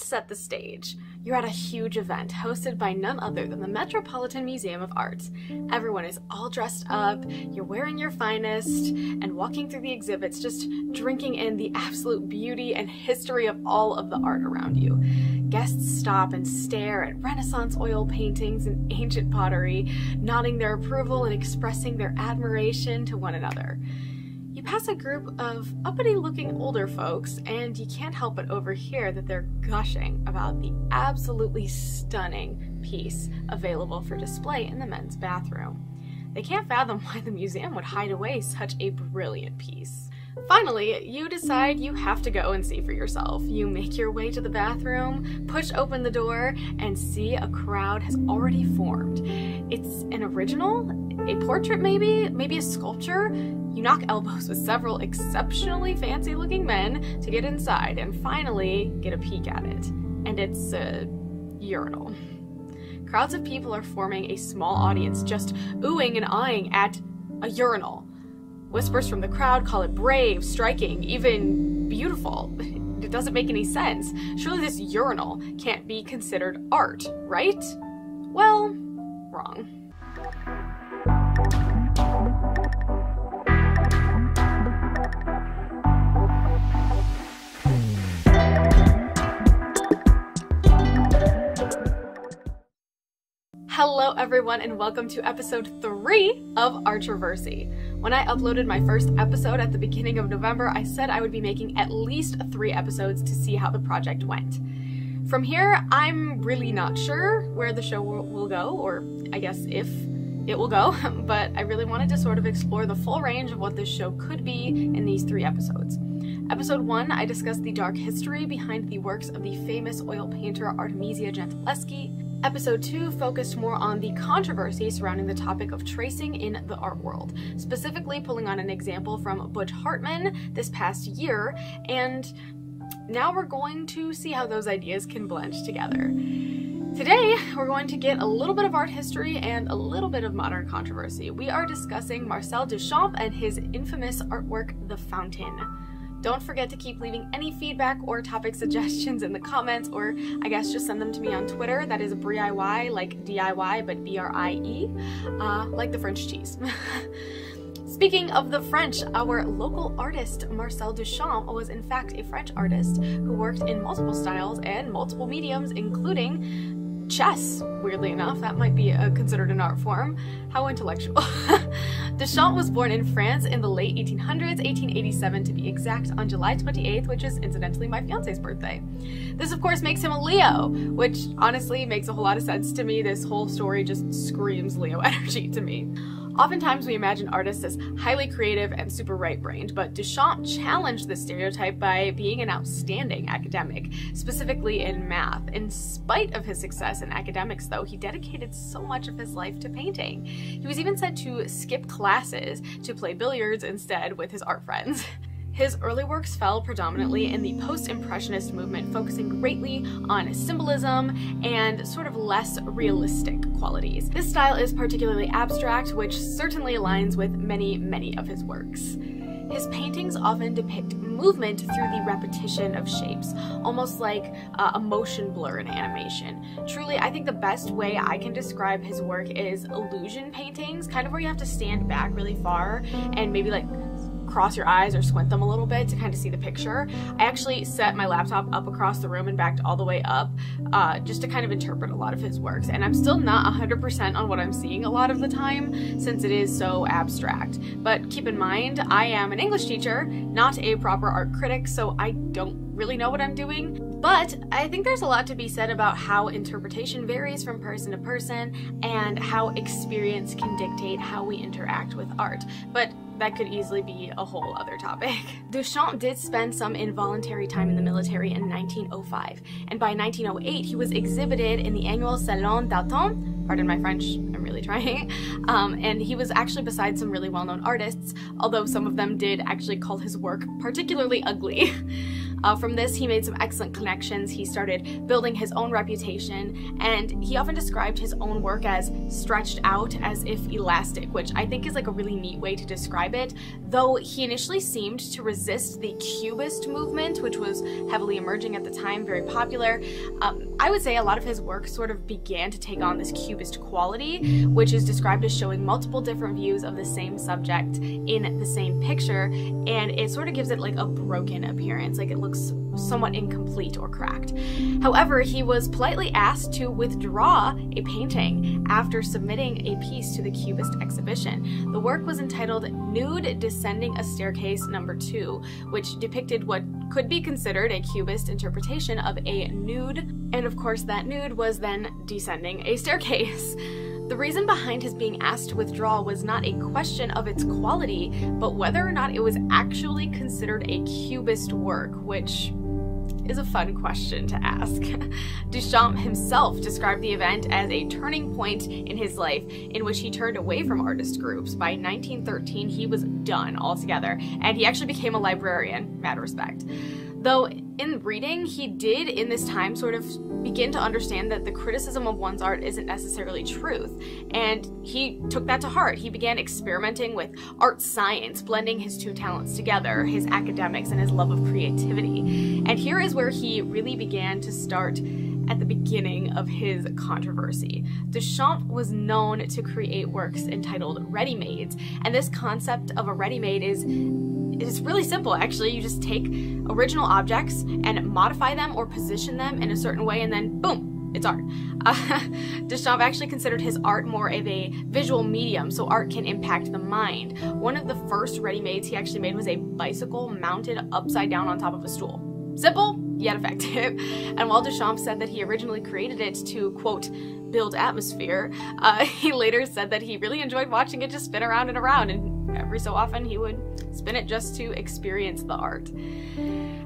set the stage. You're at a huge event hosted by none other than the Metropolitan Museum of Art. Everyone is all dressed up, you're wearing your finest, and walking through the exhibits, just drinking in the absolute beauty and history of all of the art around you. Guests stop and stare at Renaissance oil paintings and ancient pottery, nodding their approval and expressing their admiration to one another. You pass a group of uppity looking older folks, and you can't help but overhear that they're gushing about the absolutely stunning piece available for display in the men's bathroom. They can't fathom why the museum would hide away such a brilliant piece. Finally, you decide you have to go and see for yourself. You make your way to the bathroom, push open the door, and see a crowd has already formed. It's an original, a portrait maybe, maybe a sculpture. You knock elbows with several exceptionally fancy looking men to get inside and finally get a peek at it. And it's a urinal. Crowds of people are forming a small audience just oohing and eyeing at a urinal. Whispers from the crowd call it brave, striking, even beautiful. It doesn't make any sense. Surely this urinal can't be considered art, right? Well, wrong. Hello everyone and welcome to episode 3 of Artroversy. When I uploaded my first episode at the beginning of November, I said I would be making at least 3 episodes to see how the project went. From here, I'm really not sure where the show will, go, or I guess if it will go, but I really wanted to sort of explore the full range of what this show could be in these 3 episodes. Episode 1, I discussed the dark history behind the works of the famous oil painter Artemisia Gentileschi. Episode 2 focused more on the controversy surrounding the topic of tracing in the art world, specifically pulling on an example from Butch Hartman this past year, and now we're going to see how those ideas can blend together. Today, we're going to get a little bit of art history and a little bit of modern controversy. We are discussing Marcel Duchamp and his infamous artwork, The Fountain. Don't forget to keep leaving any feedback or topic suggestions in the comments, or I guess just send them to me on Twitter. That is a BRIE, like DIY, but B R I E, uh, like the French cheese. Speaking of the French, our local artist Marcel Duchamp was in fact a French artist who worked in multiple styles and multiple mediums, including chess, weirdly enough. That might be a, considered an art form. How intellectual. Duchamp was born in France in the late 1800s, 1887 to be exact, on July 28th, which is incidentally my fiance's birthday. This, of course, makes him a Leo, which honestly makes a whole lot of sense to me. This whole story just screams Leo energy to me. Oftentimes we imagine artists as highly creative and super right-brained, but Duchamp challenged this stereotype by being an outstanding academic, specifically in math. In spite of his success in academics, though, he dedicated so much of his life to painting. He was even said to skip classes to play billiards instead with his art friends. His early works fell predominantly in the post-impressionist movement, focusing greatly on symbolism and sort of less realistic qualities. This style is particularly abstract, which certainly aligns with many, many of his works. His paintings often depict movement through the repetition of shapes, almost like uh, a motion blur in animation. Truly, I think the best way I can describe his work is illusion paintings, kind of where you have to stand back really far and maybe like cross your eyes or squint them a little bit to kind of see the picture. I actually set my laptop up across the room and backed all the way up uh, just to kind of interpret a lot of his works. And I'm still not 100% on what I'm seeing a lot of the time since it is so abstract. But keep in mind, I am an English teacher, not a proper art critic, so I don't really know what I'm doing. But I think there's a lot to be said about how interpretation varies from person to person and how experience can dictate how we interact with art. But that could easily be a whole other topic. Duchamp did spend some involuntary time in the military in 1905, and by 1908 he was exhibited in the annual Salon d'Automne, pardon my French, I'm really trying, um, and he was actually beside some really well-known artists, although some of them did actually call his work particularly ugly. Uh, from this, he made some excellent connections. He started building his own reputation, and he often described his own work as stretched out as if elastic, which I think is like a really neat way to describe it. Though he initially seemed to resist the Cubist movement, which was heavily emerging at the time, very popular, um, I would say a lot of his work sort of began to take on this Cubist quality, which is described as showing multiple different views of the same subject in the same picture, and it sort of gives it like a broken appearance, like it looks somewhat incomplete or cracked. However, he was politely asked to withdraw a painting after submitting a piece to the Cubist exhibition. The work was entitled Nude Descending a Staircase Number 2, which depicted what could be considered a Cubist interpretation of a nude, and of course that nude was then descending a staircase. The reason behind his being asked to withdraw was not a question of its quality, but whether or not it was actually considered a Cubist work, which is a fun question to ask. Duchamp himself described the event as a turning point in his life in which he turned away from artist groups. By 1913, he was done altogether, and he actually became a librarian, mad respect. Though in reading, he did in this time sort of begin to understand that the criticism of one's art isn't necessarily truth. And he took that to heart. He began experimenting with art science, blending his two talents together, his academics and his love of creativity. And here is where he really began to start at the beginning of his controversy. Duchamp was known to create works entitled ready-mades, and this concept of a ready-made is it's really simple actually. You just take original objects and modify them or position them in a certain way and then boom, it's art. Uh, Duchamp actually considered his art more of a visual medium, so art can impact the mind. One of the first ready-mades he actually made was a bicycle mounted upside down on top of a stool. Simple, yet effective. And while Duchamp said that he originally created it to, quote, build atmosphere, uh, he later said that he really enjoyed watching it just spin around and around and every so often he would spin it just to experience the art.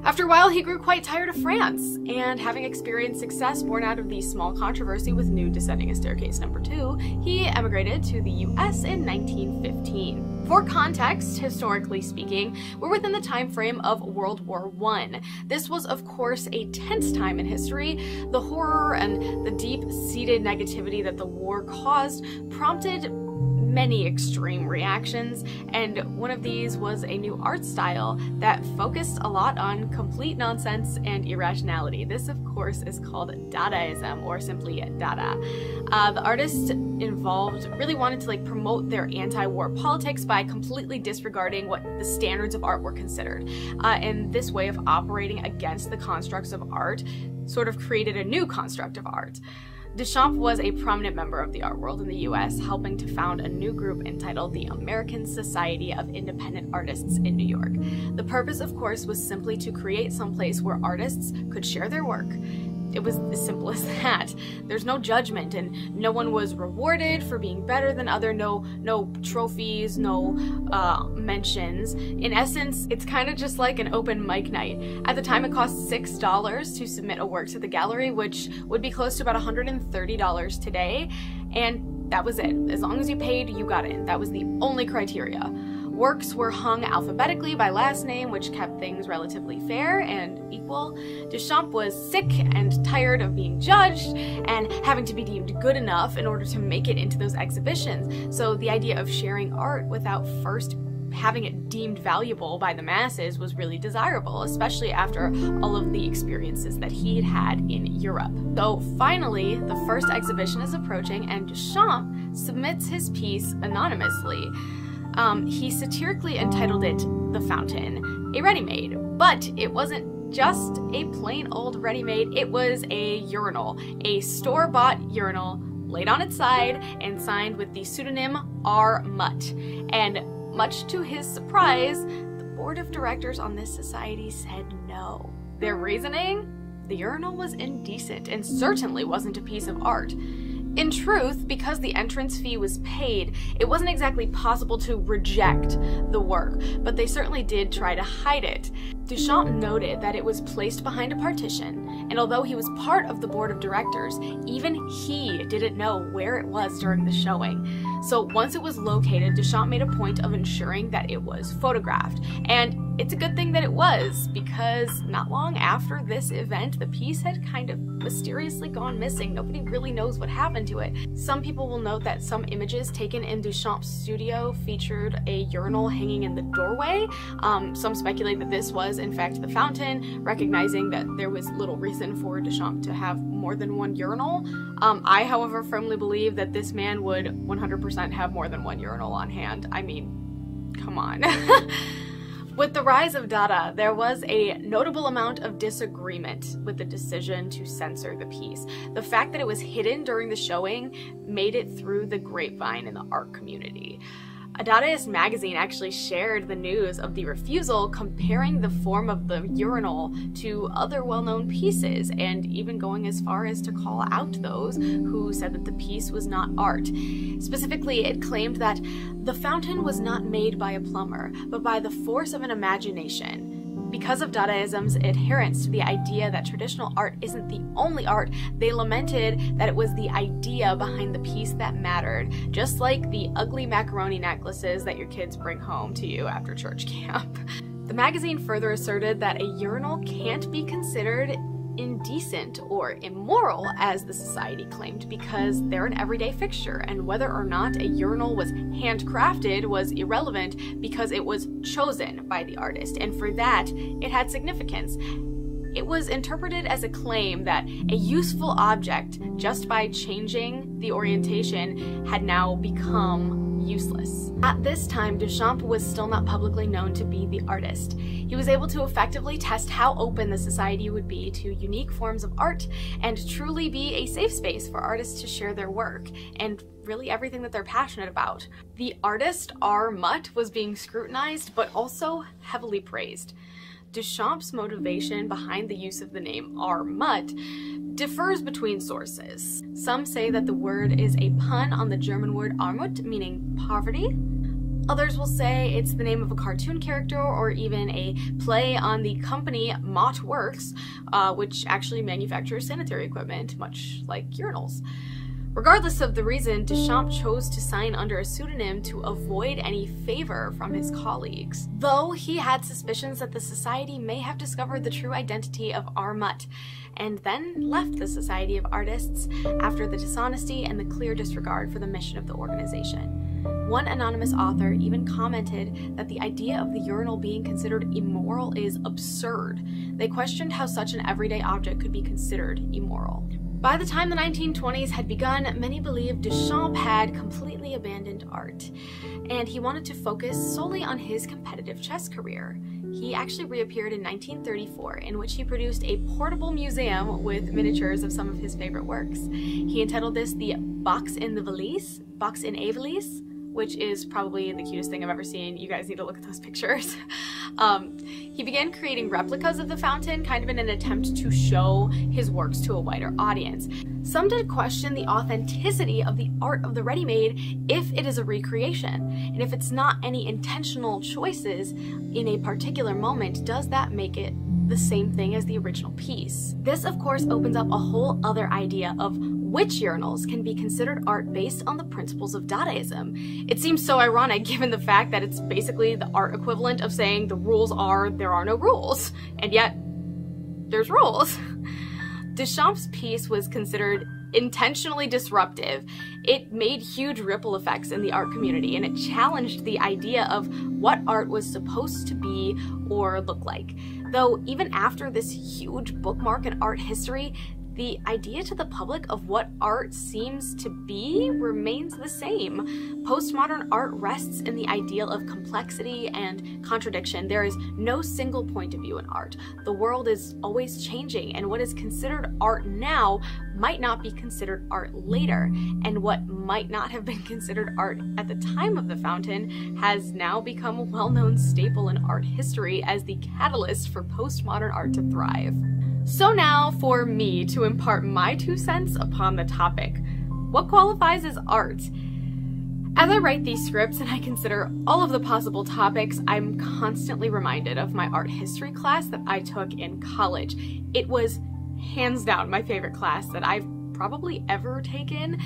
After a while, he grew quite tired of France, and having experienced success born out of the small controversy with Nude Descending a Staircase number 2, he emigrated to the US in 1915. For context, historically speaking, we're within the time frame of World War I. This was, of course, a tense time in history. The horror and the deep-seated negativity that the war caused prompted many extreme reactions, and one of these was a new art style that focused a lot on complete nonsense and irrationality. This, of course, is called Dadaism, or simply Dada. Uh, the artists involved really wanted to like promote their anti-war politics by completely disregarding what the standards of art were considered. Uh, and this way of operating against the constructs of art sort of created a new construct of art. Duchamp was a prominent member of the art world in the US, helping to found a new group entitled the American Society of Independent Artists in New York. The purpose, of course, was simply to create some place where artists could share their work it was as simple as that. There's no judgment and no one was rewarded for being better than other, no no trophies, no uh, mentions. In essence, it's kind of just like an open mic night. At the time it cost $6 to submit a work to the gallery, which would be close to about $130 today, and that was it. As long as you paid, you got in. That was the only criteria. Works were hung alphabetically by last name, which kept things relatively fair and equal. Duchamp was sick and tired of being judged and having to be deemed good enough in order to make it into those exhibitions. So the idea of sharing art without first having it deemed valuable by the masses was really desirable, especially after all of the experiences that he had had in Europe. So finally, the first exhibition is approaching and Duchamp submits his piece anonymously. Um, he satirically entitled it The Fountain, a ready made, but it wasn't just a plain old ready made, it was a urinal, a store bought urinal laid on its side and signed with the pseudonym R. Mutt. And much to his surprise, the board of directors on this society said no. Their reasoning? The urinal was indecent and certainly wasn't a piece of art. In truth, because the entrance fee was paid, it wasn't exactly possible to reject the work, but they certainly did try to hide it. Duchamp noted that it was placed behind a partition, and although he was part of the board of directors, even he didn't know where it was during the showing. So once it was located, Duchamp made a point of ensuring that it was photographed, and it's a good thing that it was, because not long after this event, the piece had kind of mysteriously gone missing. Nobody really knows what happened to it. Some people will note that some images taken in Duchamp's studio featured a urinal hanging in the doorway. Um, some speculate that this was, in fact, the fountain, recognizing that there was little reason for Duchamp to have more than one urinal. Um, I, however, firmly believe that this man would 100% have more than one urinal on hand. I mean, come on. With the rise of Dada, there was a notable amount of disagreement with the decision to censor the piece. The fact that it was hidden during the showing made it through the grapevine in the art community. A Dadaist magazine actually shared the news of the refusal, comparing the form of the urinal to other well known pieces, and even going as far as to call out those who said that the piece was not art. Specifically, it claimed that the fountain was not made by a plumber, but by the force of an imagination. Because of Dadaism's adherence to the idea that traditional art isn't the only art, they lamented that it was the idea behind the piece that mattered, just like the ugly macaroni necklaces that your kids bring home to you after church camp. The magazine further asserted that a urinal can't be considered indecent or immoral, as the society claimed, because they're an everyday fixture, and whether or not a urinal was handcrafted was irrelevant because it was chosen by the artist, and for that, it had significance. It was interpreted as a claim that a useful object, just by changing the orientation, had now become useless. At this time, Duchamp was still not publicly known to be the artist. He was able to effectively test how open the society would be to unique forms of art and truly be a safe space for artists to share their work and really everything that they're passionate about. The artist R. Mutt was being scrutinized but also heavily praised. Duchamp's motivation behind the use of the name R. Mutt differs between sources. Some say that the word is a pun on the German word Armut, meaning poverty. Others will say it's the name of a cartoon character or even a play on the company Mott Works, uh, which actually manufactures sanitary equipment, much like urinals. Regardless of the reason, Duchamp chose to sign under a pseudonym to avoid any favor from his colleagues, though he had suspicions that the society may have discovered the true identity of R. Mutt, and then left the Society of Artists after the dishonesty and the clear disregard for the mission of the organization. One anonymous author even commented that the idea of the urinal being considered immoral is absurd. They questioned how such an everyday object could be considered immoral. By the time the 1920s had begun, many believed Duchamp had completely abandoned art, and he wanted to focus solely on his competitive chess career. He actually reappeared in 1934, in which he produced a portable museum with miniatures of some of his favorite works. He entitled this the Box in the Valise, Box in a Valise, which is probably the cutest thing I've ever seen. You guys need to look at those pictures. um, he began creating replicas of the fountain, kind of in an attempt to show his works to a wider audience. Some did question the authenticity of the art of the ready-made if it is a recreation, and if it's not any intentional choices in a particular moment, does that make it the same thing as the original piece. This, of course, opens up a whole other idea of which urinals can be considered art based on the principles of Dadaism. It seems so ironic given the fact that it's basically the art equivalent of saying the rules are there are no rules, and yet there's rules. Duchamp's piece was considered intentionally disruptive. It made huge ripple effects in the art community and it challenged the idea of what art was supposed to be or look like. Though even after this huge bookmark in art history, the idea to the public of what art seems to be remains the same. Postmodern art rests in the ideal of complexity and contradiction. There is no single point of view in art. The world is always changing, and what is considered art now might not be considered art later, and what might not have been considered art at the time of the fountain has now become a well-known staple in art history as the catalyst for postmodern art to thrive. So now for me to impart my two cents upon the topic. What qualifies as art? As I write these scripts and I consider all of the possible topics, I'm constantly reminded of my art history class that I took in college. It was hands down my favorite class that I've probably ever taken,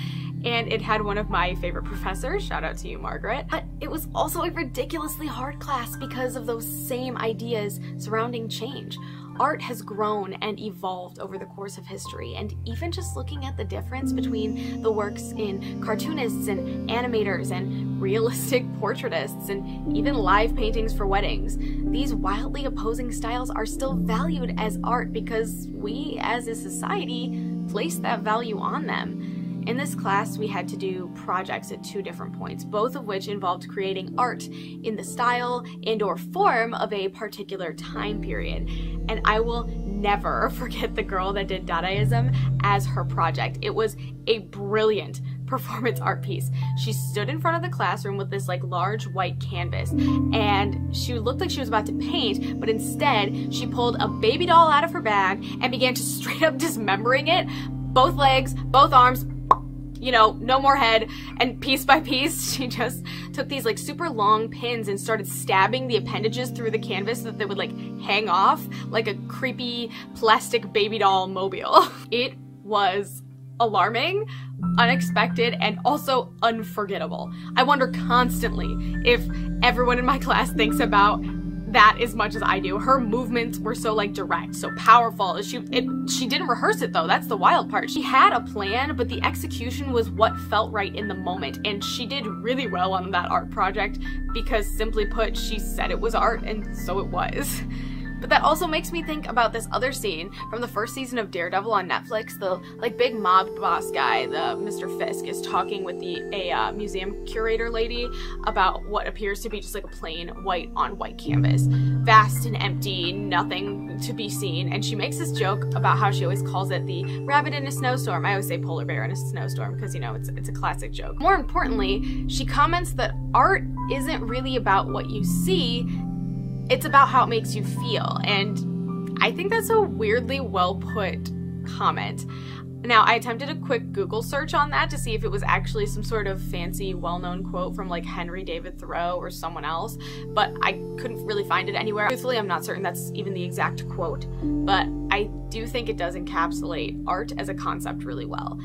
and it had one of my favorite professors, shout out to you, Margaret. But it was also a ridiculously hard class because of those same ideas surrounding change. Art has grown and evolved over the course of history, and even just looking at the difference between the works in cartoonists and animators and realistic portraitists and even live paintings for weddings, these wildly opposing styles are still valued as art because we, as a society, place that value on them. In this class, we had to do projects at two different points, both of which involved creating art in the style and or form of a particular time period. And I will never forget the girl that did Dadaism as her project. It was a brilliant performance art piece. She stood in front of the classroom with this like large white canvas and she looked like she was about to paint, but instead she pulled a baby doll out of her bag and began to straight up dismembering it. Both legs, both arms, you know, no more head. And piece by piece, she just took these like super long pins and started stabbing the appendages through the canvas so that they would like hang off like a creepy plastic baby doll mobile. It was alarming, unexpected, and also unforgettable. I wonder constantly if everyone in my class thinks about that as much as I do. Her movements were so like direct, so powerful. She it, she didn't rehearse it though. That's the wild part. She had a plan, but the execution was what felt right in the moment, and she did really well on that art project because simply put, she said it was art, and so it was. But that also makes me think about this other scene from the first season of Daredevil on Netflix. The like big mob boss guy, the Mr. Fisk, is talking with the a uh, museum curator lady about what appears to be just like a plain white on white canvas, vast and empty, nothing to be seen. And she makes this joke about how she always calls it the rabbit in a snowstorm. I always say polar bear in a snowstorm because you know it's it's a classic joke. More importantly, she comments that art isn't really about what you see it's about how it makes you feel. And I think that's a weirdly well put comment. Now, I attempted a quick Google search on that to see if it was actually some sort of fancy, well known quote from like Henry David Thoreau or someone else, but I couldn't really find it anywhere. Truthfully, I'm not certain that's even the exact quote, but I do think it does encapsulate art as a concept really well.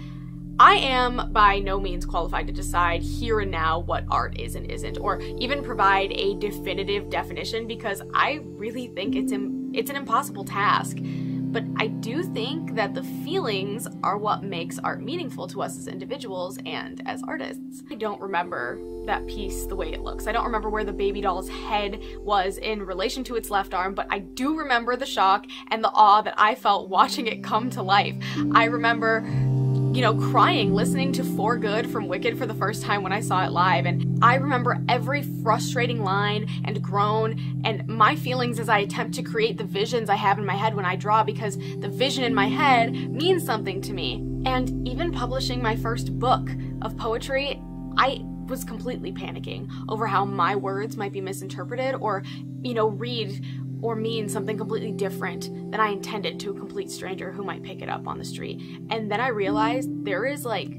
I am by no means qualified to decide here and now what art is and isn't, or even provide a definitive definition because I really think it's, it's an impossible task. But I do think that the feelings are what makes art meaningful to us as individuals and as artists. I don't remember that piece the way it looks. I don't remember where the baby doll's head was in relation to its left arm, but I do remember the shock and the awe that I felt watching it come to life. I remember you know, crying listening to For Good from Wicked for the first time when I saw it live. And I remember every frustrating line and groan and my feelings as I attempt to create the visions I have in my head when I draw because the vision in my head means something to me. And even publishing my first book of poetry, I was completely panicking over how my words might be misinterpreted or, you know, read or mean something completely different than I intended to a complete stranger who might pick it up on the street. And then I realized there is like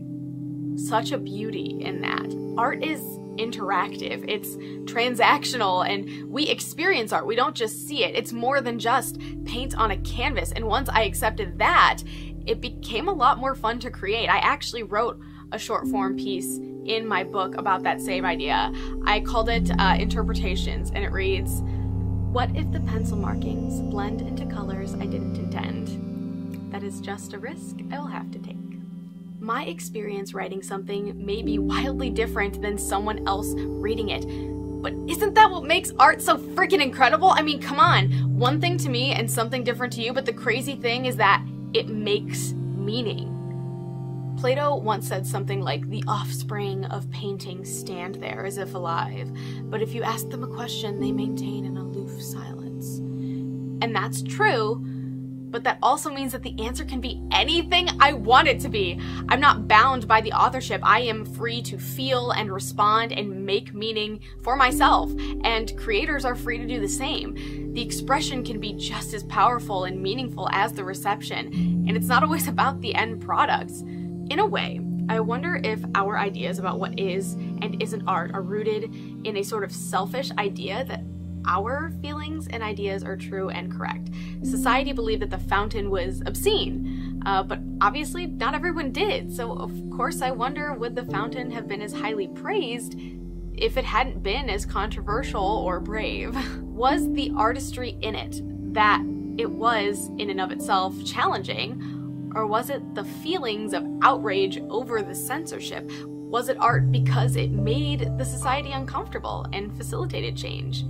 such a beauty in that. Art is interactive, it's transactional, and we experience art. We don't just see it. It's more than just paint on a canvas. And once I accepted that, it became a lot more fun to create. I actually wrote a short form piece in my book about that same idea. I called it uh, Interpretations, and it reads, what if the pencil markings blend into colors I didn't intend? That is just a risk I will have to take. My experience writing something may be wildly different than someone else reading it, but isn't that what makes art so freaking incredible? I mean, come on. One thing to me and something different to you, but the crazy thing is that it makes meaning. Plato once said something like, the offspring of painting stand there as if alive, but if you ask them a question, they maintain an aloof silence. And that's true, but that also means that the answer can be anything I want it to be. I'm not bound by the authorship. I am free to feel and respond and make meaning for myself, and creators are free to do the same. The expression can be just as powerful and meaningful as the reception, and it's not always about the end products. In a way, I wonder if our ideas about what is and isn't art are rooted in a sort of selfish idea that our feelings and ideas are true and correct. Society believed that the fountain was obscene. Uh, but obviously, not everyone did, so of course I wonder would the fountain have been as highly praised if it hadn't been as controversial or brave? was the artistry in it that it was, in and of itself, challenging? Or was it the feelings of outrage over the censorship? Was it art because it made the society uncomfortable and facilitated change?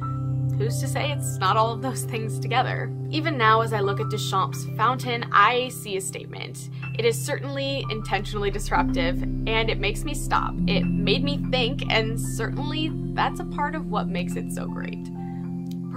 Who's to say it's not all of those things together? Even now, as I look at Duchamp's fountain, I see a statement. It is certainly intentionally disruptive, and it makes me stop. It made me think, and certainly that's a part of what makes it so great.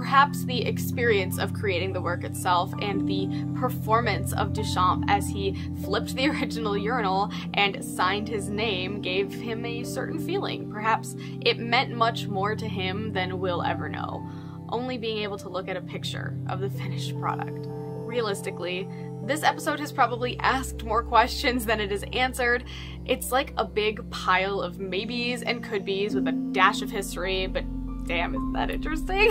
Perhaps the experience of creating the work itself and the performance of Duchamp as he flipped the original urinal and signed his name gave him a certain feeling. Perhaps it meant much more to him than we'll ever know, only being able to look at a picture of the finished product. Realistically, this episode has probably asked more questions than it has answered. It's like a big pile of maybes and could be's with a dash of history, but damn, is that interesting?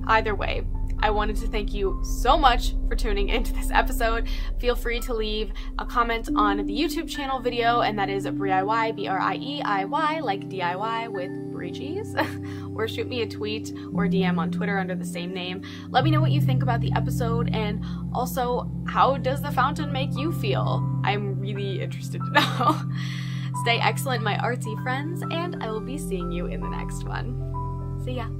Either way, I wanted to thank you so much for tuning into this episode. Feel free to leave a comment on the YouTube channel video, and that is Brieiy, B-R-I-E-I-Y, like DIY with Brie Cheese, or shoot me a tweet or DM on Twitter under the same name. Let me know what you think about the episode, and also, how does the fountain make you feel? I'm really interested to know. Stay excellent, my artsy friends, and I will be seeing you in the next one. See ya.